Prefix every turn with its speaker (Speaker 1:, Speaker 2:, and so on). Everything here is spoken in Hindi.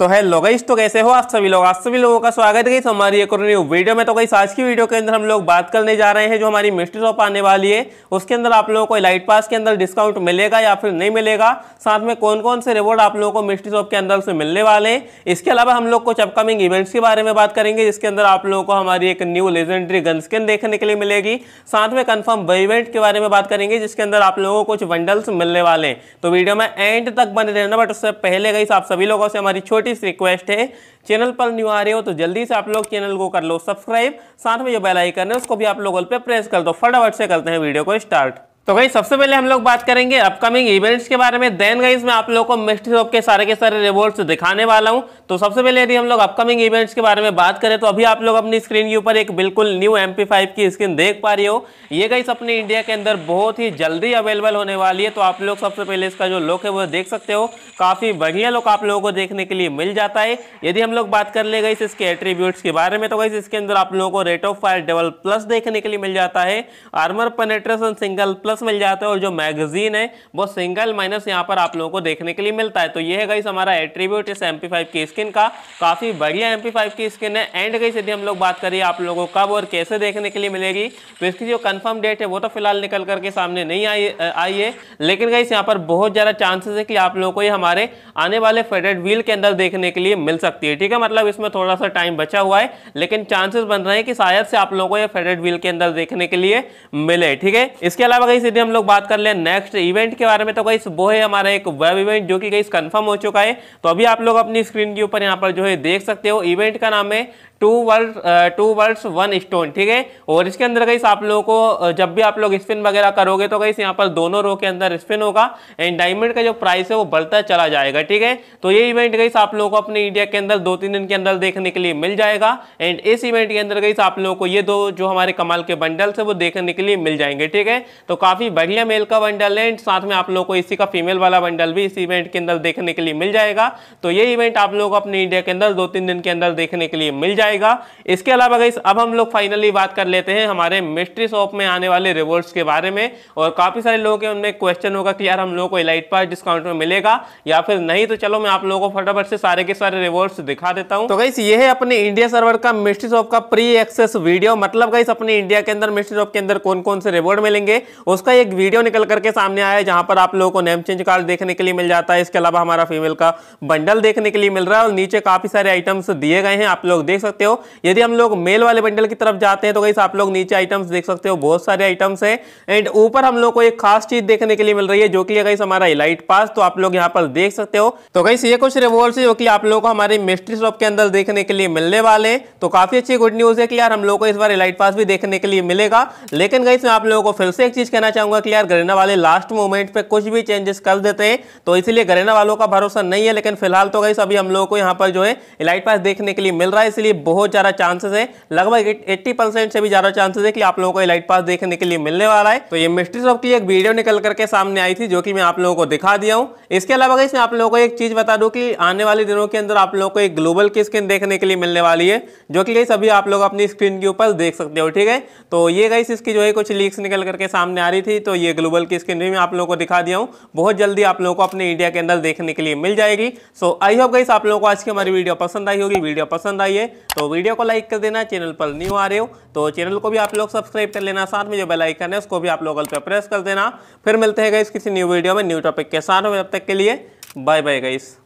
Speaker 1: तो हेलो गाइस तो कैसे हो आप सभी लोग? आप सभी लोगों का स्वागत है हमारी एक और न्यू वीडियो में। तो गाइस आज की वीडियो के अंदर हम लोग बात करने जा रहे हैं जो हमारी मिस्ट्री शॉप आने वाली है। उसके अंदर आप लोगों को लाइट पास के अंदर डिस्काउंट मिलेगा या फिर नहीं मिलेगा? साथ में कौन कौन से रिवॉर्ड आप लोगों को मिस्ट्री शॉप के अंदर से मिलने वाले हैं? इसके अलावा हम लोग कुछ अपकमिंग इवेंट्स के बारे में बात करेंगे, जिसके अंदर आप लोगों को हमारी एक न्यू लेजेंडरी गन स्किन देखने के लिए मिलेगी। साथ में कन्फर्म इवेंट के बारे में बात करेंगे, जिसके अंदर आप लोगों को कुछ बंडल्स मिलने वाले हैं। तो वीडियो में एंड तक बने रहना बट उससे पहले गई आप सभी लोगों से हमारी छोटी सी रिक्वेस्ट है। चैनल पर न्यू आ रहे हो तो जल्दी से आप लोग चैनल को कर लो सब्सक्राइब साथ में जो बेल आइकन है, उसको भी आप लोग पे प्रेस कर दो। फटाफट से करते हैं वीडियो को स्टार्ट तो गई सबसे पहले हम लोग बात करेंगे अपकमिंग इवेंट्स के बारे में। देन गई मैं आप लोगों को मिस्ट्री शॉप के सारे के सारे रिवॉर्ड्स दिखाने वाला हूँ। तो सबसे पहले यदि हम लोग अपकमिंग इवेंट्स के बारे में बात करें तो अभी आप लोग अपनी स्क्रीन के ऊपर एक बिल्कुल न्यू एम की स्क्रीन देख पा रही हो। ये गई अपने इंडिया के अंदर बहुत ही जल्दी अवेलेबल होने वाली है। तो आप लोग सबसे पहले इसका जो लुक है, वो देख सकते हो। काफ़ी बढ़िया लुक आप लोगों को देखने के लिए मिल जाता है। यदि हम लोग बात कर ले गई इसके एट्रीब्यूट्स के बारे में तो गई इसके अंदर आप लोगों को rate of fire double plus देखने के लिए मिल जाता है। आर्मर पेनेट्रेशन सिंगल प्लस मिल जाता है और जो मैगजीन है, वो सिंगल माइनस यहाँ पर आप लोगों को देखने के लिए मिलता है। तो ये है गई हमारा एट्रीब्यूट इस एम की स्किन का। काफ़ी बढ़िया एम की स्किन है। एंड गई यदि हम लोग बात करिए आप लोगों को कब और कैसे देखने के लिए मिलेगी तो इसकी जो कंफर्म डेट है, वो तो फ़िलहाल निकल करके सामने नहीं आई आई है। लेकिन गई यहाँ पर बहुत ज़्यादा चांसेस है कि आप लोगों को ये हमारे आने वाले फेडेड व्हील के अंदर देखने के लिए मिल सकती है। ठीक है? मतलब इसमें थोड़ा सा टाइम बचा हुआ है, लेकिन चांसेस बन रहे हैं कि शायद से आप लोगों को ये फेडेड व्हील के अंदर देखने के लिए मिले। ठीक है? इसके अलावा यदि हम लोग बात कर ले नेक्स्ट इवेंट के बारे में तो गई वो है हमारा एक वेब इवेंट जो कि गई कंफर्म हो चुका है। तो अभी आप लोग अपनी स्क्रीन के ऊपर यहाँ पर जो है देख सकते हो इवेंट का नाम है two world two worlds one stone ठीक है? और इसके अंदर गई आप लोगों को जब भी आप लोग स्पिन वगैरह करोगे तो गई यहाँ पर दोनों रो के अंदर स्पिन होगा एंड डायमंड का जो प्राइस है, वो बढ़ता चला जाएगा, ठीक है? तो ये इवेंट गई आप लोगों को अपने इंडिया के अंदर दो तीन दिन के अंदर देखने के लिए मिल जाएगा एंड इस इवेंट के अंदर गई आप लोगों को ये दो जो हमारे कमाल के बंडल्स है, वो देखने के लिए मिल जाएँगे, ठीक है? तो काफ़ी बढ़िया मेल का बंडल है। एंड साथ में आप लोग को इसी का फीमेल वाला बंडल भी इस इवेंट के अंदर देखने के लिए मिल जाएगा। तो ये इवेंट आप लोग अपने इंडिया के अंदर दो तीन दिन के अंदर देखने के लिए मिल जाएगा। इसके अलावा गई अब हम लोग फाइनली बात कर लेते हैं हमारे मिस्ट्री शॉप में आने वाले रिवॉर्ड्स के बारे में। और काफ़ी सारे लोगों के उनमें क्वेश्चन होगा कि यार हम लोग को इलाइट पास डिस्काउंट में मिलेगा या फिर नहीं। तो चलो मैं आप लोगों को फटाफट से सारे के सारे रिवॉर्ड्स दिखा देता हूँ। तो गई ये है अपने इंडिया सर्वर का मिस्ट्री शॉप का प्री एक्सेस वीडियो मतलब गई अपने इंडिया के अंदर मिस्ट्री शॉप के अंदर कौन कौन से रिवॉर्ड मिलेंगे उसका एक वीडियो निकल करके सामने आया है जहाँ पर आप लोगों को नेम चेंज कार्ड देखने के लिए मिल जाता है। इसके अलावा हमारा फीमेल का बंडल देखने के लिए मिल रहा है और नीचे काफ़ी सारे आइटम्स दिए गए हैं, आप लोग देख सकते हो। यदि हम लोग मेल वाले बंडल की तरफ़ जाते हैं तो गई आप लोग नीचे आइटम्स देख सकते हो, बहुत सारे आइटम्स है। एंड ऊपर हम लोग को एक खास चीज़ देखने के लिए मिल रही है, जो कि गई हमारा इलाइट पास तो आप लोग यहाँ पर देख सकते हो। तो गई ये कुछ रिवॉर्ड है, जो कि आप लोग को हमारे मिस्ट्री शॉप के अंदर देखने के लिए मिलने वाले तो काफ़ी अच्छी गुड न्यूज़ है कि यार, हम लोग को इस बार इलाइट पास भी देखने के लिए मिलेगा। लेकिन गई मैं आप लोगों को फिर से एक चीज़ कहना चाहूँगा कि यार गरेना वाले लास्ट मोमेंट पे कुछ भी चेंजेस कर देते हैं तो इसलिए गरेना वालों का भरोसा नहीं है, लेकिन फ़िलहाल तो गई अभी हम लोगों को यहाँ पर जो है इलाइट पास देखने के लिए मिल रहा है, इसलिए बहुत ज़्यादा चांसेस है। लगभग एट्टी परसेंट से भी ज़्यादा चांसेस है कि आप लोगों को लाइट पास देखने के लिए मिलने वाला है। तो ये मिस्ट्री शॉप की एक वीडियो निकल करके सामने आई थी, जो कि मैं आप लोगों को दिखा दिया हूँ। इसके अलावा गई आप लोगों को एक चीज़ बता दूँ कि आने वाले दिनों के अंदर आप लोगों को एक ग्लोबल की स्क्रीन देखने के लिए मिलने वाली है, जो कि सभी आप लोग अपनी स्क्रीन के ऊपर देख सकते हो, ठीक है? तो ये गई इसकी जो है कुछ लीक्स निकल करके सामने आ रही थी तो ये ग्लोबल की स्क्रीन भी मैं आप लोगों को दिखा दिया हूँ। बहुत जल्दी आप लोगों को अपने इंडिया के अंदर देखने के लिए मिल जाएगी। सो आई होप गई आप लोगों को आज की हमारी वीडियो पसंद आई होगी। वीडियो पसंद आई है तो वीडियो को लाइक कर देना। चैनल पर न्यू आ रहे हो तो चैनल को भी आप लोग सब्सक्राइब कर लेना। साथ में जो बेलाइकन है, उसको भी आप लोग पे प्रेस कर देना। फिर मिलते हैं गाइस किसी न्यू वीडियो में न्यू टॉपिक के साथ। में अब तक के लिए बाय बाय गाइस